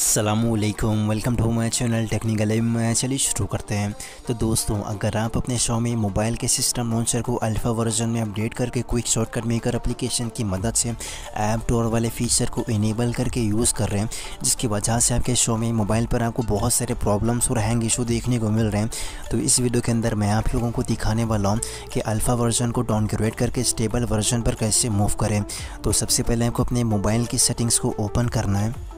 Aslam welcome to my channel technical M चलिए शुरू करते हैं। तो दोस्तों, अगर आप अपने शॉमी मोबाइल के सिस्टम लॉन्चर को अल्फ़ा वर्जन में अपडेट करके क्विक शॉर्टकट मेकर एप्लीकेशन की मदद से ऐप टोर वाले फीचर को इनेबल करके यूज़ कर रहे हैं, जिसकी वजह से आपके शॉमी मोबाइल पर आपको बहुत सारे प्रॉब्लम्स और हैंग इशू देखने को मिल रहे हैं। तो इस वीडियो के अंदर मैं आप लोगों को दिखाने वाला हूँ कि अल्फ़ा वर्जन को डाउनग्रेड करके स्टेबल वर्जन पर कैसे मूव करें। तो सबसे पहले आपको अपने मोबाइल की सेटिंग्स को ओपन करना है।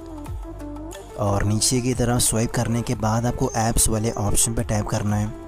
और नीचे की तरफ़ स्वाइप करने के बाद आपको ऐप्स वाले ऑप्शन पर टैप करना है।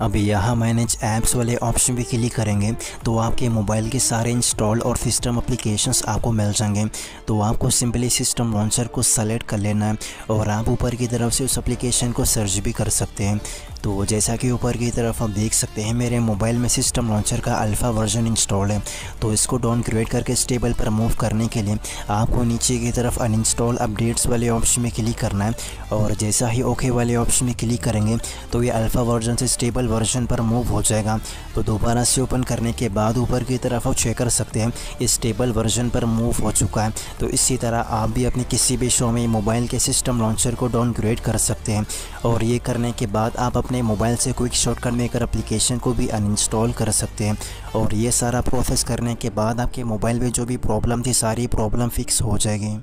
अभी यहाँ मैनेज ऐप्स वाले ऑप्शन भी क्लिक करेंगे तो आपके मोबाइल के सारे इंस्टॉल और सिस्टम एप्लीकेशंस आपको मिल जाएँगे। तो आपको सिंपली सिस्टम लॉन्चर को सेलेक्ट कर लेना है और आप ऊपर की तरफ़ से उस एप्लीकेशन को सर्च भी कर सकते हैं। तो जैसा कि ऊपर की तरफ़ आप देख सकते हैं, मेरे मोबाइल में सिस्टम लॉन्चर का अल्फ़ा वर्जन इंस्टॉल है। तो इसको डाउन क्रिएट करके स्टेबल पर मूव करने के लिए आपको नीचे की तरफ़ अनइंस्टॉल अपडेट्स वाले ऑप्शन में क्लिक करना है। और जैसा ही ओके वाले ऑप्शन में क्लिक करेंगे तो ये अल्फ़ा वर्जन से स्टेबल वर्जन पर मूव हो जाएगा। तो दोबारा से ओपन करने के बाद ऊपर की तरफ़ आप चेक कर सकते हैं स्टेबल वर्जन पर मूव हो चुका है। तो इसी तरह आप भी अपने किसी भी शो में मोबाइल के सिस्टम लॉन्चर को डाउनग्रेड कर सकते हैं। और ये करने के बाद आप अपने मोबाइल से क्विक शॉर्टकट मेकर एप्लीकेशन को भी अनइंस्टॉल कर सकते हैं। और ये सारा प्रोसेस करने के बाद आपके मोबाइल में जो भी प्रॉब्लम थी, सारी प्रॉब्लम फिक्स हो जाएगी।